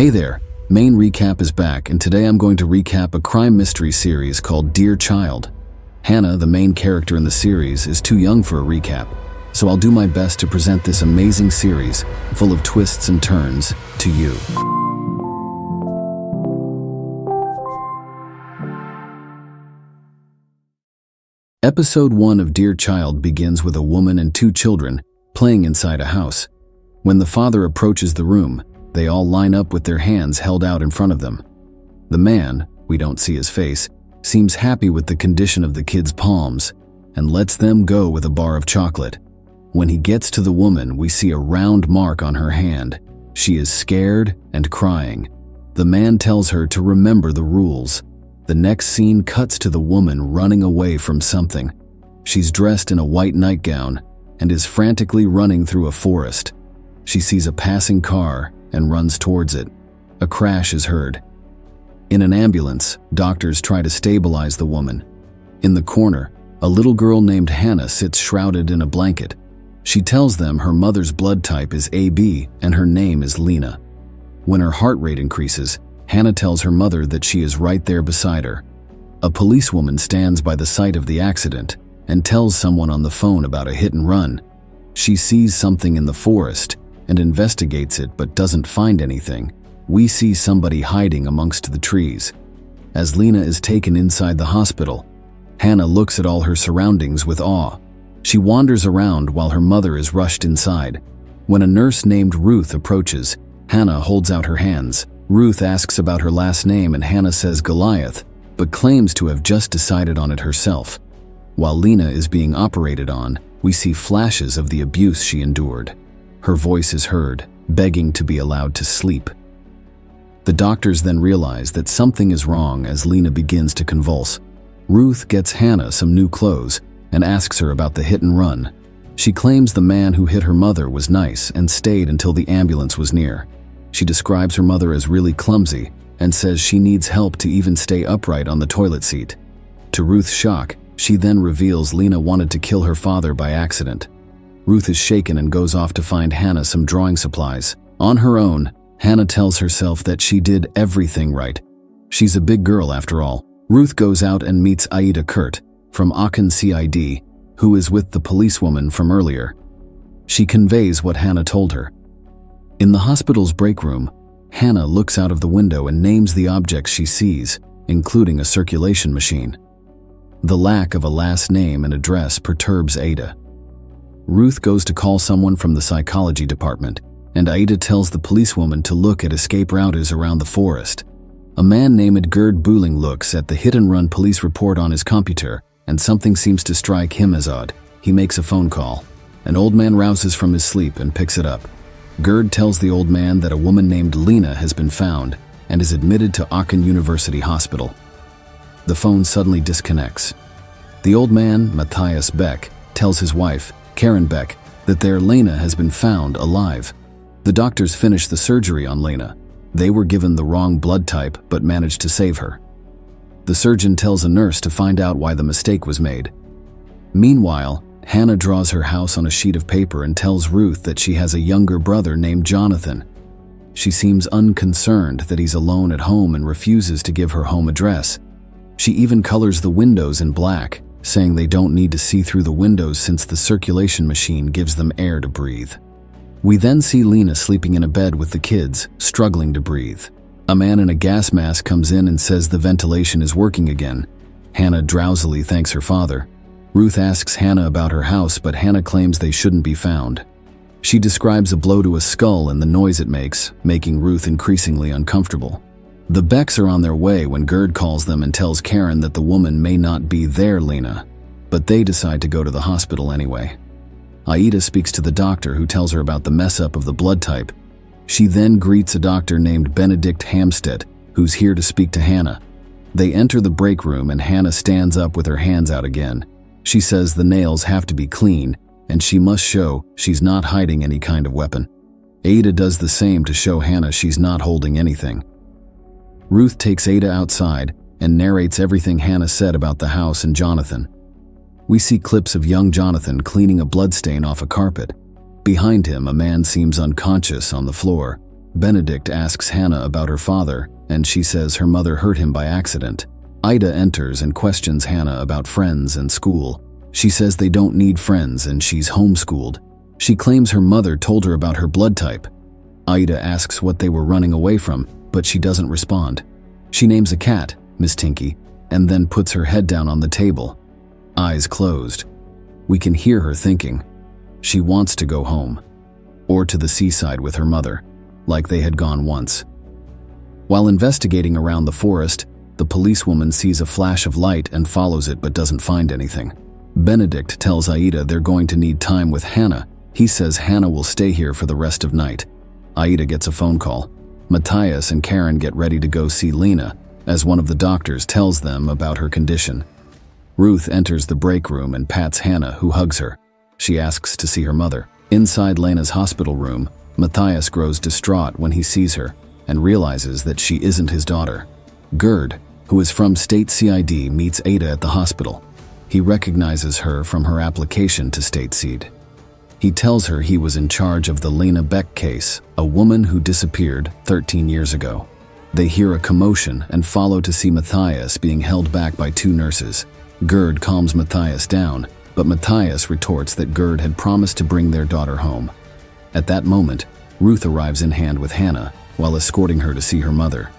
Hey there, Main Recap is back, and today I'm going to recap a crime mystery series called Dear Child. Hannah, the main character in the series, is too young for a recap, so I'll do my best to present this amazing series, full of twists and turns, to you. Episode 1 of Dear Child begins with a woman and two children playing inside a house. When the father approaches the room, they all line up with their hands held out in front of them. The man, we don't see his face, seems happy with the condition of the kids' palms and lets them go with a bar of chocolate. When he gets to the woman, we see a round mark on her hand. She is scared and crying. The man tells her to remember the rules. The next scene cuts to the woman running away from something. She's dressed in a white nightgown and is frantically running through a forest. She sees a passing car and runs towards it. A crash is heard. In an ambulance, doctors try to stabilize the woman. In the corner, a little girl named Hannah sits shrouded in a blanket. She tells them her mother's blood type is AB and her name is Lena. When her heart rate increases, Hannah tells her mother that she is right there beside her. A policewoman stands by the site of the accident and tells someone on the phone about a hit and run. She sees something in the forest and investigates it but doesn't find anything, we see somebody hiding amongst the trees. As Lena is taken inside the hospital, Hannah looks at all her surroundings with awe. She wanders around while her mother is rushed inside. When a nurse named Ruth approaches, Hannah holds out her hands. Ruth asks about her last name and Hannah says Goliath, but claims to have just decided on it herself. While Lena is being operated on, we see flashes of the abuse she endured. Her voice is heard, begging to be allowed to sleep. The doctors then realize that something is wrong as Lena begins to convulse. Ruth gets Hannah some new clothes and asks her about the hit and run. She claims the man who hit her mother was nice and stayed until the ambulance was near. She describes her mother as really clumsy and says she needs help to even stay upright on the toilet seat. To Ruth's shock, she then reveals Lena wanted to kill her father by accident. Ruth is shaken and goes off to find Hannah some drawing supplies. On her own, Hannah tells herself that she did everything right. She's a big girl after all. Ruth goes out and meets Aida Kurt from Aachen CID, who is with the policewoman from earlier. She conveys what Hannah told her. In the hospital's break room, Hannah looks out of the window and names the objects she sees, including a circulation machine. The lack of a last name and address perturbs Aida. Ruth goes to call someone from the psychology department, and Aida tells the policewoman to look at escape routers around the forest. A man named Gerd Bühling looks at the hit-and-run police report on his computer, and something seems to strike him as odd. He makes a phone call. An old man rouses from his sleep and picks it up. Gerd tells the old man that a woman named Lena has been found and is admitted to Aachen University Hospital. The phone suddenly disconnects. The old man, Matthias Beck, tells his wife Karen Beck, that their Lena has been found alive. The doctors finish the surgery on Lena. They were given the wrong blood type but managed to save her. The surgeon tells a nurse to find out why the mistake was made. Meanwhile, Hannah draws her house on a sheet of paper and tells Ruth that she has a younger brother named Jonathan. She seems unconcerned that he's alone at home and refuses to give her home address. She even colors the windows in black saying they don't need to see through the windows since the circulation machine gives them air to breathe. We then see Lena sleeping in a bed with the kids, struggling to breathe. A man in a gas mask comes in and says the ventilation is working again. Hannah drowsily thanks her father. Ruth asks Hannah about her house, but Hannah claims they shouldn't be found. She describes a blow to a skull and the noise it makes, making Ruth increasingly uncomfortable. The Becks are on their way when Gerd calls them and tells Karen that the woman may not be their Lena, but they decide to go to the hospital anyway. Aida speaks to the doctor who tells her about the mess up of the blood type. She then greets a doctor named Benedict Hamstead, who's here to speak to Hannah. They enter the break room and Hannah stands up with her hands out again. She says the nails have to be clean and she must show she's not hiding any kind of weapon. Aida does the same to show Hannah she's not holding anything. Ruth takes Aida outside and narrates everything Hannah said about the house and Jonathan. We see clips of young Jonathan cleaning a bloodstain off a carpet. Behind him, a man seems unconscious on the floor. Benedict asks Hannah about her father, and she says her mother hurt him by accident. Aida enters and questions Hannah about friends and school. She says they don't need friends and she's homeschooled. She claims her mother told her about her blood type. Aida asks what they were running away from, but she doesn't respond. She names a cat, Miss Tinky, and then puts her head down on the table, eyes closed. We can hear her thinking. She wants to go home, or to the seaside with her mother, like they had gone once. While investigating around the forest, the policewoman sees a flash of light and follows it but doesn't find anything. Benedict tells Aida they're going to need time with Hannah. He says Hannah will stay here for the rest of night. Aida gets a phone call. Matthias and Karen get ready to go see Lena, as one of the doctors tells them about her condition. Ruth enters the break room and pats Hannah, who hugs her. She asks to see her mother. Inside Lena's hospital room, Matthias grows distraught when he sees her and realizes that she isn't his daughter. Gerd, who is from State CID, meets Aida at the hospital. He recognizes her from her application to State CID. He tells her he was in charge of the Lena Beck case, a woman who disappeared 13 years ago. They hear a commotion and follow to see Matthias being held back by two nurses. Gerd calms Matthias down, but Matthias retorts that Gerd had promised to bring their daughter home. At that moment, Ruth arrives in hand with Hannah while escorting her to see her mother.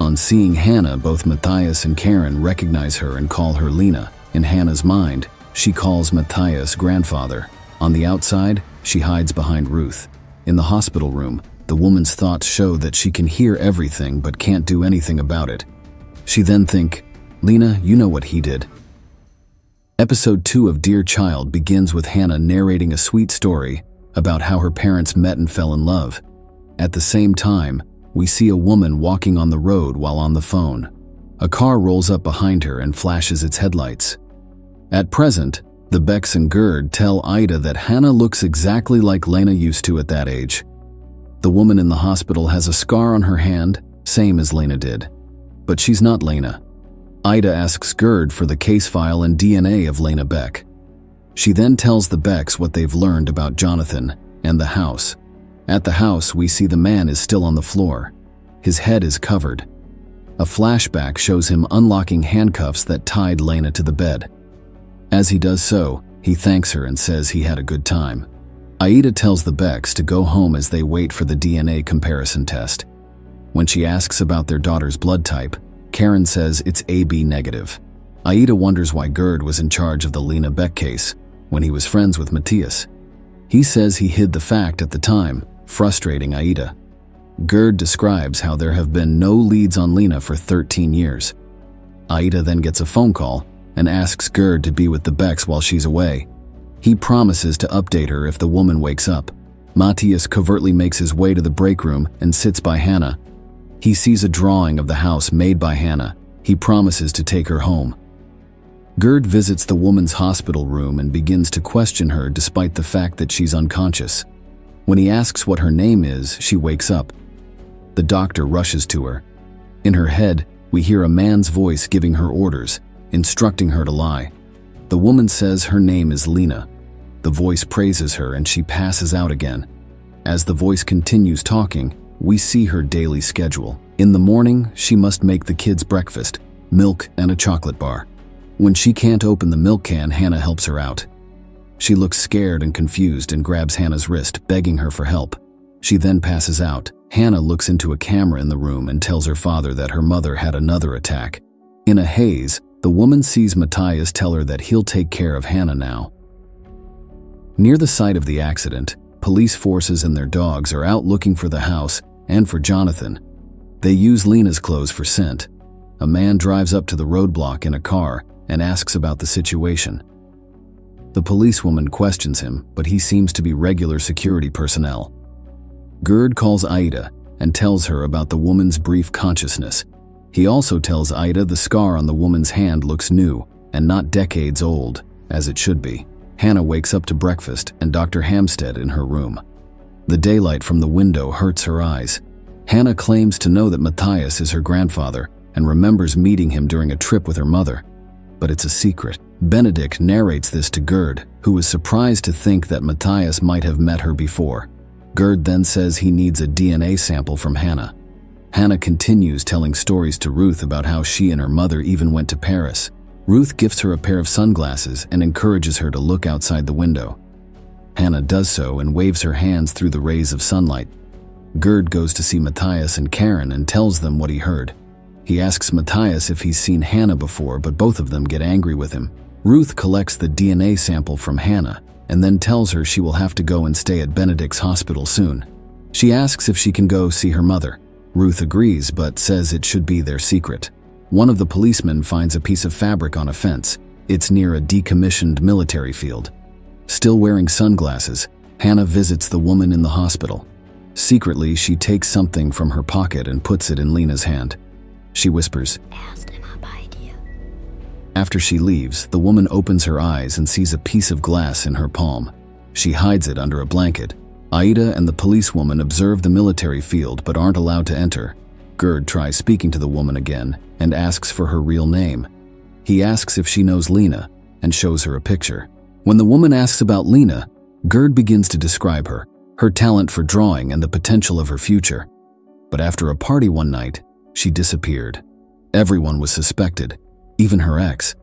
On seeing Hannah, both Matthias and Karen recognize her and call her Lena. In Hannah's mind, she calls Matthias grandfather. On the outside, she hides behind Ruth. In the hospital room, the woman's thoughts show that she can hear everything but can't do anything about it. She then think, Lena, you know what he did. Episode 2 of Dear Child begins with Hannah narrating a sweet story about how her parents met and fell in love. At the same time, we see a woman walking on the road while on the phone. A car rolls up behind her and flashes its headlights. At present, the Becks and Gerd tell Aida that Hannah looks exactly like Lena used to at that age. The woman in the hospital has a scar on her hand, same as Lena did. But she's not Lena. Aida asks Gerd for the case file and DNA of Lena Beck. She then tells the Becks what they've learned about Jonathan and the house. At the house, we see the man is still on the floor. His head is covered. A flashback shows him unlocking handcuffs that tied Lena to the bed. As he does so, he thanks her and says he had a good time. Aida tells the Becks to go home as they wait for the DNA comparison test. When she asks about their daughter's blood type, Karen says it's AB negative. Aida wonders why Gerd was in charge of the Lena Beck case when he was friends with Matthias. He says he hid the fact at the time, frustrating Aida. Gerd describes how there have been no leads on Lena for 13 years. Aida then gets a phone call and asks Gerd to be with the Becks while she's away. He promises to update her if the woman wakes up. Matthias covertly makes his way to the break room and sits by Hannah. He sees a drawing of the house made by Hannah. He promises to take her home. Gerd visits the woman's hospital room and begins to question her despite the fact that she's unconscious. When he asks what her name is, she wakes up. The doctor rushes to her. In her head, we hear a man's voice giving her orders, instructing her to lie. The woman says her name is Lena. The voice praises her and she passes out again. As the voice continues talking, we see her daily schedule. In the morning, she must make the kids breakfast, milk, and a chocolate bar. When she can't open the milk can, Hannah helps her out. She looks scared and confused and grabs Hannah's wrist, begging her for help. She then passes out. Hannah looks into a camera in the room and tells her father that her mother had another attack. In a haze, the woman sees Matthias tell her that he'll take care of Hannah now. Near the site of the accident, police forces and their dogs are out looking for the house and for Jonathan. They use Lena's clothes for scent. A man drives up to the roadblock in a car and asks about the situation. The policewoman questions him, but he seems to be regular security personnel. Gerd calls Aida and tells her about the woman's brief consciousness. He also tells Aida the scar on the woman's hand looks new and not decades old, as it should be. Hannah wakes up to breakfast and Dr. Hamstead in her room. The daylight from the window hurts her eyes. Hannah claims to know that Matthias is her grandfather and remembers meeting him during a trip with her mother. But it's a secret. Benedict narrates this to Gerd, who is surprised to think that Matthias might have met her before. Gerd then says he needs a DNA sample from Hannah. Hannah continues telling stories to Ruth about how she and her mother even went to Paris. Ruth gifts her a pair of sunglasses and encourages her to look outside the window. Hannah does so and waves her hands through the rays of sunlight. Gerd goes to see Matthias and Karen and tells them what he heard. He asks Matthias if he's seen Hannah before, but both of them get angry with him. Ruth collects the DNA sample from Hannah and then tells her she will have to go and stay at Benedict's hospital soon. She asks if she can go see her mother. Ruth agrees but says it should be their secret. One of the policemen finds a piece of fabric on a fence. It's near a decommissioned military field. Still wearing sunglasses, Hannah visits the woman in the hospital. Secretly, she takes something from her pocket and puts it in Lena's hand. She whispers, After she leaves, the woman opens her eyes and sees a piece of glass in her palm. She hides it under a blanket. Aida and the policewoman observe the military field but aren't allowed to enter. Gerd tries speaking to the woman again and asks for her real name. He asks if she knows Lena and shows her a picture. When the woman asks about Lena, Gerd begins to describe her, her talent for drawing and the potential of her future. But after a party one night, she disappeared. Everyone was suspected, even her ex,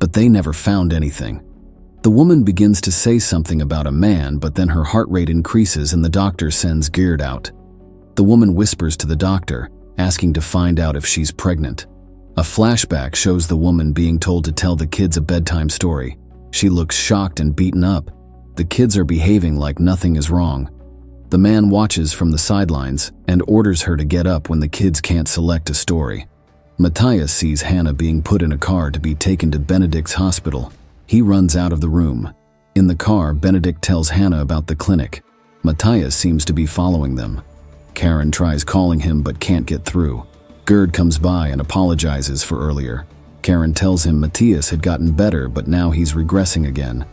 but they never found anything. The woman begins to say something about a man, but then her heart rate increases and the doctor sends Gerd out. The woman whispers to the doctor, asking to find out if she's pregnant. A flashback shows the woman being told to tell the kids a bedtime story. She looks shocked and beaten up. The kids are behaving like nothing is wrong. The man watches from the sidelines and orders her to get up when the kids can't select a story. Matthias sees Hannah being put in a car to be taken to Benedict's hospital. He runs out of the room. In the car, Benedict tells Hannah about the clinic. Matthias seems to be following them. Karen tries calling him but can't get through. Gerd comes by and apologizes for earlier. Karen tells him Matthias had gotten better but now he's regressing again.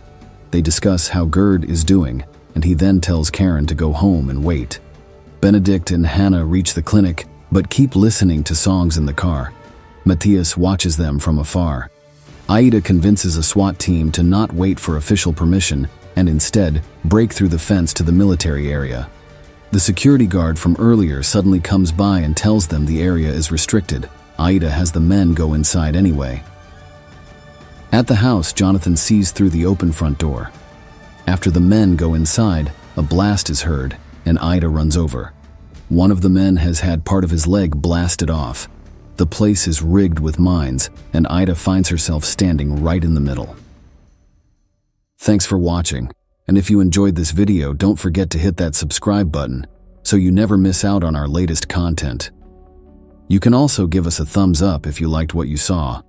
They discuss how Gerd is doing and he then tells Karen to go home and wait. Benedict and Hannah reach the clinic but keep listening to songs in the car. Matthias watches them from afar. Aida convinces a SWAT team to not wait for official permission and instead break through the fence to the military area. The security guard from earlier suddenly comes by and tells them the area is restricted. Aida has the men go inside anyway. At the house, Jonathan sees through the open front door. After the men go inside, a blast is heard, and Aida runs over. One of the men has had part of his leg blasted off. The place is rigged with mines, and Aida finds herself standing right in the middle. Thanks for watching. And if you enjoyed this video, don't forget to hit that subscribe button so you never miss out on our latest content. You can also give us a thumbs up if you liked what you saw.